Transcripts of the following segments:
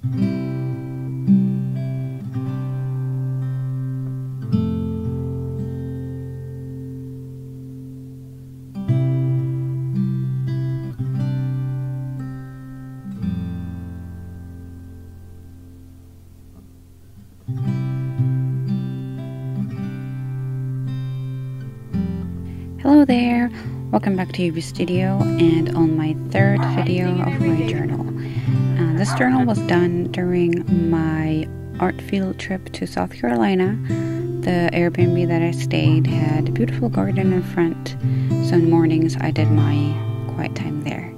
Hello there, welcome back to UB Studio and on my third video of my journal. Uh, this journal was done during my art field trip to South Carolina. The Airbnb that I stayed had a beautiful garden in front, so in mornings I did my quiet time there.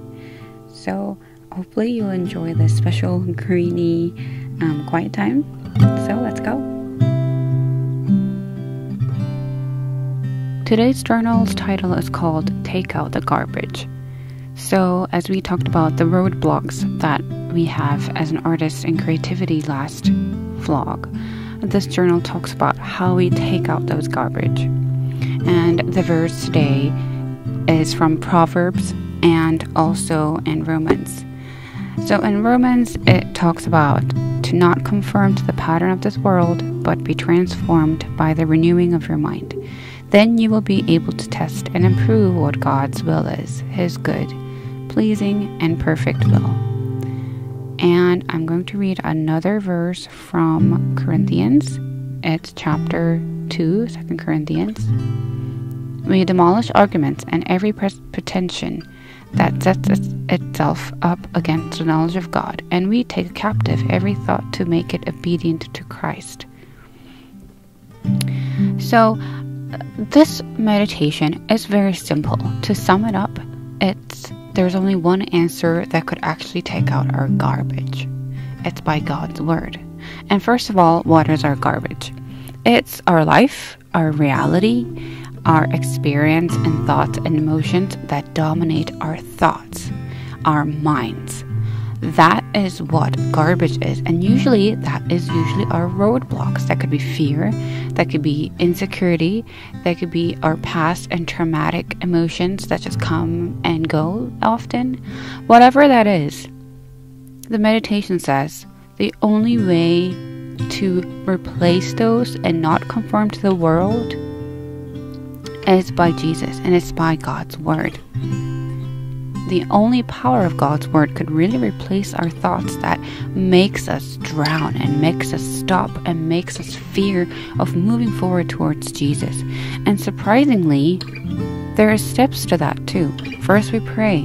So hopefully you'll enjoy this special greeny um, quiet time. So let's go. Today's journal's title is called Take Out the Garbage. So, as we talked about the roadblocks that we have as an artist in creativity last vlog, this journal talks about how we take out those garbage. And the verse today is from Proverbs and also in Romans. So, in Romans, it talks about to not conform to the pattern of this world, but be transformed by the renewing of your mind. Then you will be able to test and improve what God's will is, His good, pleasing, and perfect will. And I'm going to read another verse from Corinthians. It's chapter 2, 2 Corinthians. We demolish arguments and every pretension that sets itself up against the knowledge of God, and we take captive every thought to make it obedient to Christ. So, uh, this meditation is very simple. To sum it up, it's there's only one answer that could actually take out our garbage. It's by God's word. And first of all, what is our garbage? It's our life, our reality, our experience and thoughts and emotions that dominate our thoughts, our minds. That is what garbage is. And usually, that is usually our roadblocks. That could be fear, that could be insecurity, that could be our past and traumatic emotions that just come and go often. Whatever that is, the meditation says the only way to replace those and not conform to the world is by Jesus and it's by God's Word the only power of God's word could really replace our thoughts that makes us drown and makes us stop and makes us fear of moving forward towards Jesus. And surprisingly, there are steps to that too. First, we pray,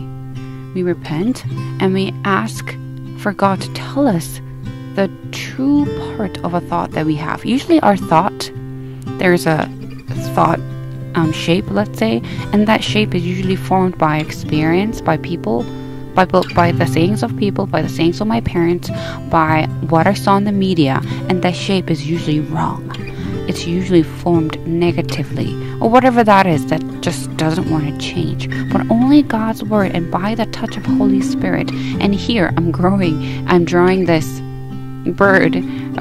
we repent, and we ask for God to tell us the true part of a thought that we have. Usually, our thought, there's a thought um, shape, let's say, and that shape is usually formed by experience, by people, by by the sayings of people, by the sayings of my parents, by what I saw in the media, and that shape is usually wrong. It's usually formed negatively, or whatever that is that just doesn't want to change. But only God's word, and by the touch of Holy Spirit. And here I'm growing, I'm drawing this bird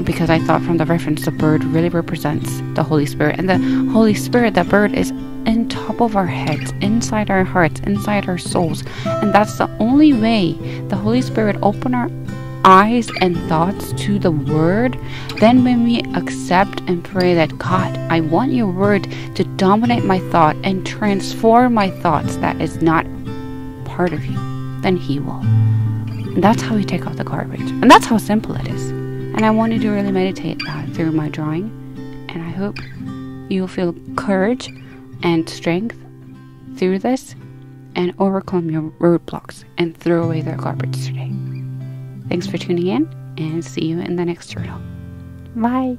because I thought from the reference the bird really represents the Holy Spirit. And the Holy Spirit, that bird, is in top of our heads, inside our hearts, inside our souls. And that's the only way the Holy Spirit open our eyes and thoughts to the word, then when we accept and pray that God, I want your word to dominate my thought and transform my thoughts that is not part of you, then He will. And that's how we take out the garbage. And that's how simple it is. And I wanted to really meditate that through my drawing. And I hope you'll feel courage and strength through this and overcome your roadblocks and throw away the garbage today. Thanks for tuning in and see you in the next journal. Bye.